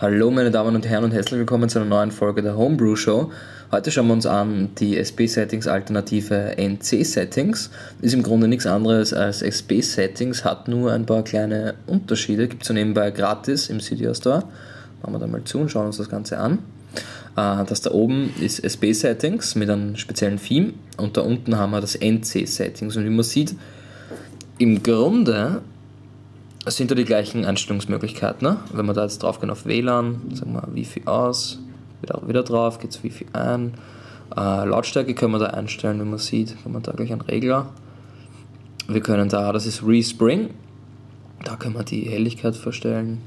Hallo meine Damen und Herren und herzlich willkommen zu einer neuen Folge der Homebrew Show. Heute schauen wir uns an die SB-Settings Alternative NC-Settings. Ist im Grunde nichts anderes als SB-Settings, hat nur ein paar kleine Unterschiede. Gibt es so nebenbei gratis im Cydia Store. Machen wir da mal zu und schauen uns das Ganze an. Äh, das da oben ist SB-Settings mit einem speziellen Theme und da unten haben wir das NC-Settings. Und wie man sieht, im Grunde sind da die gleichen Einstellungsmöglichkeiten. Ne? Wenn wir da jetzt drauf gehen auf WLAN, sagen wir Wifi aus, wieder, wieder drauf, geht es Wifi ein. Äh, Lautstärke können wir da einstellen, wie man sieht, haben wir da gleich einen Regler. Wir können da, das ist Respring, da können wir die Helligkeit verstellen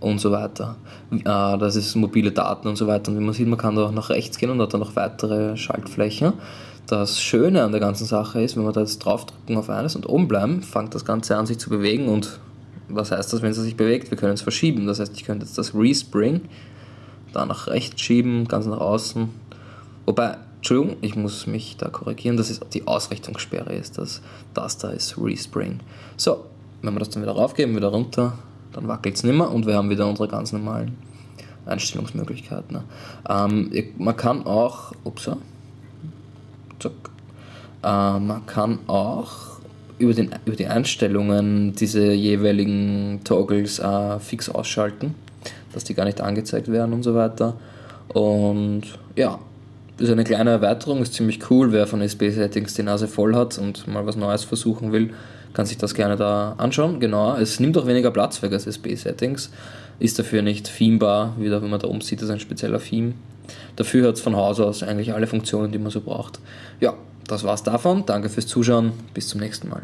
und so weiter. Äh, das ist mobile Daten und so weiter. Und wie man sieht, man kann da auch nach rechts gehen und hat dann noch weitere Schaltflächen. Das Schöne an der ganzen Sache ist, wenn wir da jetzt draufdrücken auf eines und oben bleiben, fängt das Ganze an sich zu bewegen und was heißt das, wenn es sich bewegt? Wir können es verschieben. Das heißt, ich könnte jetzt das Respring da nach rechts schieben, ganz nach außen. Wobei, Entschuldigung, ich muss mich da korrigieren, das ist die Ausrichtungssperre ist das. Das da ist Respring. So, wenn wir das dann wieder raufgeben, wieder runter, dann wackelt es nicht mehr und wir haben wieder unsere ganz normalen Einstellungsmöglichkeiten. Ähm, man kann auch, ups, zack, äh, man kann auch über, den, über die Einstellungen diese jeweiligen Toggles äh, fix ausschalten, dass die gar nicht angezeigt werden und so weiter. Und ja, ist eine kleine Erweiterung, ist ziemlich cool. Wer von SB-Settings die Nase voll hat und mal was Neues versuchen will, kann sich das gerne da anschauen. Genau, es nimmt auch weniger Platz weg als SB-Settings, ist dafür nicht themebar, wie man da oben sieht, das ist ein spezieller Theme. Dafür hat es von Haus aus eigentlich alle Funktionen, die man so braucht. Ja, das war's davon. Danke fürs Zuschauen. Bis zum nächsten Mal.